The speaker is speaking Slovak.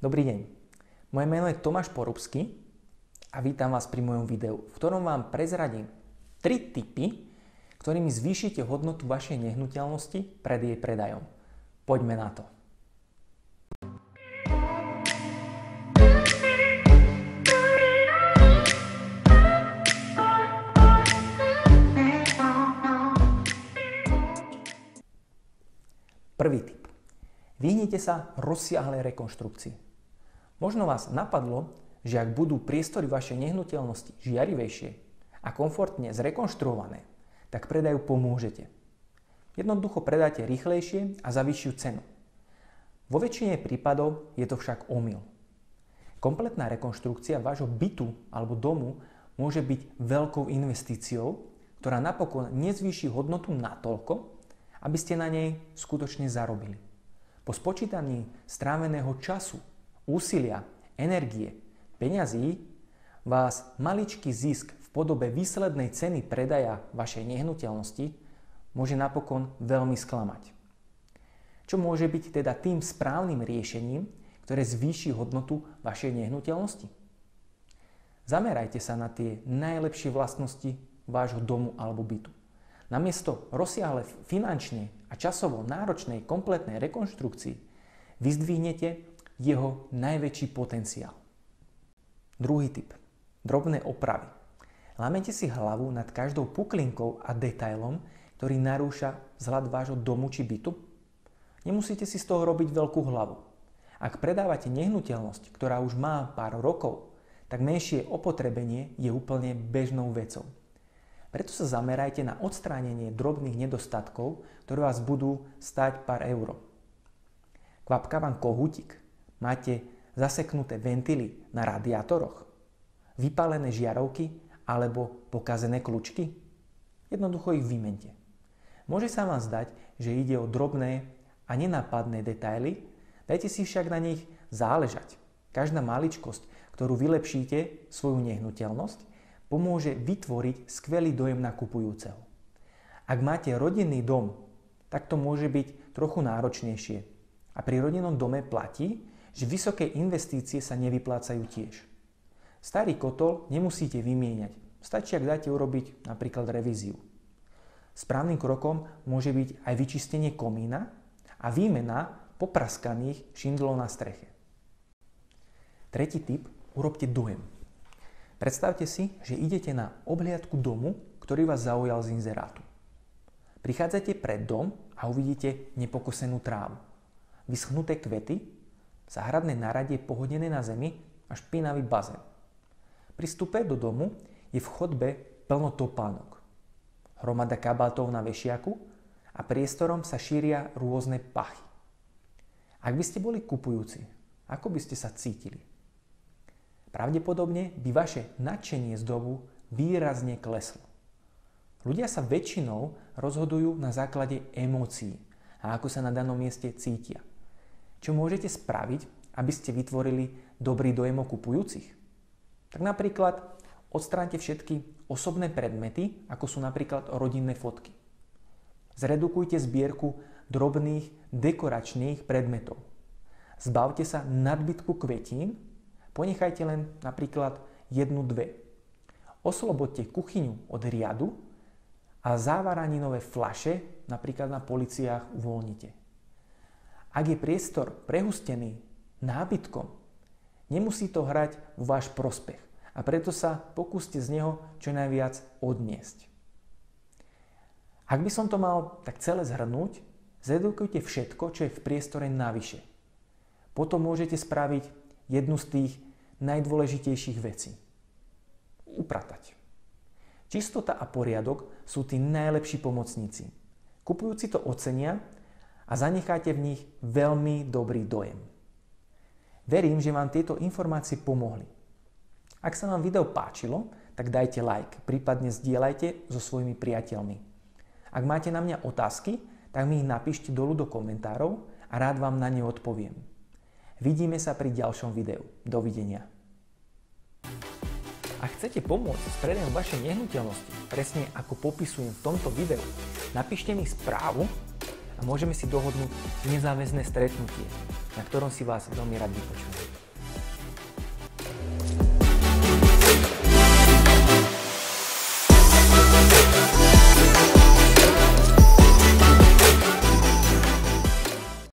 Dobrý deň. Moje meno je Tomáš Porubsky a vítam vás pri mojom videu, v ktorom vám prezradím 3 tipy, ktorými zvýšite hodnotu vašej nehnuteľnosti pred jej predajom. Poďme na to. Prvý tip. Vyhnite sa rozsiahlej rekonštrukcii. Možno vás napadlo, že ak budú priestory vašej nehnuteľnosti žiarivejšie a komfortne zrekonštruované, tak predaju pomôžete. Jednoducho predáte rýchlejšie a za vyššiu cenu. Vo väčšine prípadov je to však omyl. Kompletná rekonštrukcia vášho bytu alebo domu môže byť veľkou investíciou, ktorá napokon nezvýši hodnotu natoľko, aby ste na nej skutočne zarobili. Po spočítaní stráveného času úsilia, energie, peňazí vás maličký zisk v podobe výslednej ceny predaja vašej nehnuteľnosti môže napokon veľmi sklamať. Čo môže byť teda tým správnym riešením, ktoré zvýši hodnotu vašej nehnuteľnosti? Zamerajte sa na tie najlepšie vlastnosti vášho domu alebo bytu. Namiesto rozsiahle finančne a časovo náročnej kompletnej rekonštrukcii vyzdvihnete jeho najväčší potenciál. Druhý typ. Drobné opravy. Lámete si hlavu nad každou puklinkou a detailom, ktorý narúša vzhľad vášho domu či bytu? Nemusíte si z toho robiť veľkú hlavu. Ak predávate nehnuteľnosť, ktorá už má pár rokov, tak menšie opotrebenie je úplne bežnou vecou. Preto sa zamerajte na odstránenie drobných nedostatkov, ktoré vás budú stať pár eur. Kvapka vám kohútik, Máte zaseknuté ventily na radiátoroch? Vypálené žiarovky alebo pokazené kľúčky? Jednoducho ich vymente. Môže sa vám zdať, že ide o drobné a nenápadné detaily, dajte si však na nich záležať. Každá maličkosť, ktorú vylepšíte svoju nehnuteľnosť, pomôže vytvoriť skvelý dojem na kupujúceho. Ak máte rodinný dom, tak to môže byť trochu náročnejšie. A pri rodinnom dome platí, že vysoké investície sa nevyplácajú tiež. Starý kotol nemusíte vymieňať, stačí, ak dáte urobiť napríklad revíziu. Správnym krokom môže byť aj vyčistenie komína a výmena popraskaných šindlov na streche. Tretí tip, urobte dojem. Predstavte si, že idete na obhliadku domu, ktorý vás zaujal z inzerátu. Prichádzate pred dom a uvidíte nepokosenú trávu, vyschnuté kvety Záhradné náradie pohodené na zemi a špinavý bazén. Pri vstupe do domu je v chodbe plno topánok. Hromada kabátov na vešiaku a priestorom sa šíria rôzne pachy. Ak by ste boli kupujúci, ako by ste sa cítili? Pravdepodobne by vaše nadšenie z domu výrazne kleslo. Ľudia sa väčšinou rozhodujú na základe emócií a ako sa na danom mieste cítia. Čo môžete spraviť, aby ste vytvorili dobrý dojem o kupujúcich? Tak napríklad odstránte všetky osobné predmety, ako sú napríklad rodinné fotky. Zredukujte zbierku drobných dekoračných predmetov. Zbavte sa nadbytku kvetín, ponechajte len napríklad jednu, dve. Oslobodte kuchyňu od riadu a závaraninové flaše napríklad na policiách uvoľnite. Ak je priestor prehustený nábytkom, nemusí to hrať v váš prospech a preto sa pokúste z neho čo najviac odniesť. Ak by som to mal tak celé zhrnúť, zredukujte všetko, čo je v priestore navyše. Potom môžete spraviť jednu z tých najdôležitejších vecí. Upratať. Čistota a poriadok sú tí najlepší pomocníci. Kupujúci to ocenia a zanecháte v nich veľmi dobrý dojem. Verím, že vám tieto informácie pomohli. Ak sa vám video páčilo, tak dajte like, prípadne zdieľajte so svojimi priateľmi. Ak máte na mňa otázky, tak mi ich napíšte dolu do komentárov a rád vám na ne odpoviem. Vidíme sa pri ďalšom videu. Dovidenia. Ak chcete pomôcť s predajom vašej nehnuteľnosti, presne ako popisujem v tomto videu, napíšte mi správu a môžeme si dohodnúť nezáväzné stretnutie, na ktorom si vás veľmi rád vypočujem.